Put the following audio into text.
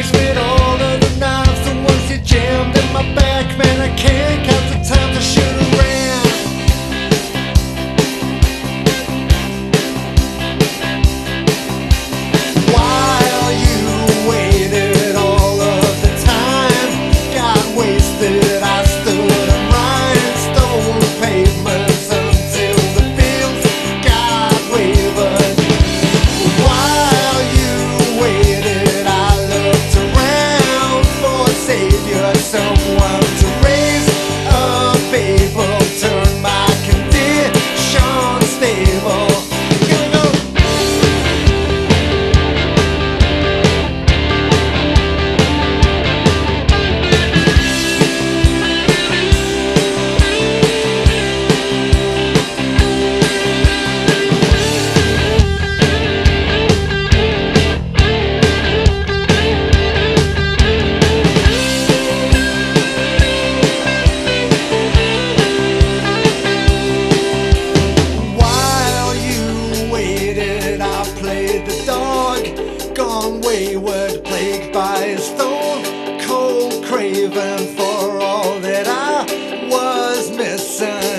Shakespeare played the dog, gone wayward, plagued by a stone cold craven for all that I was missing.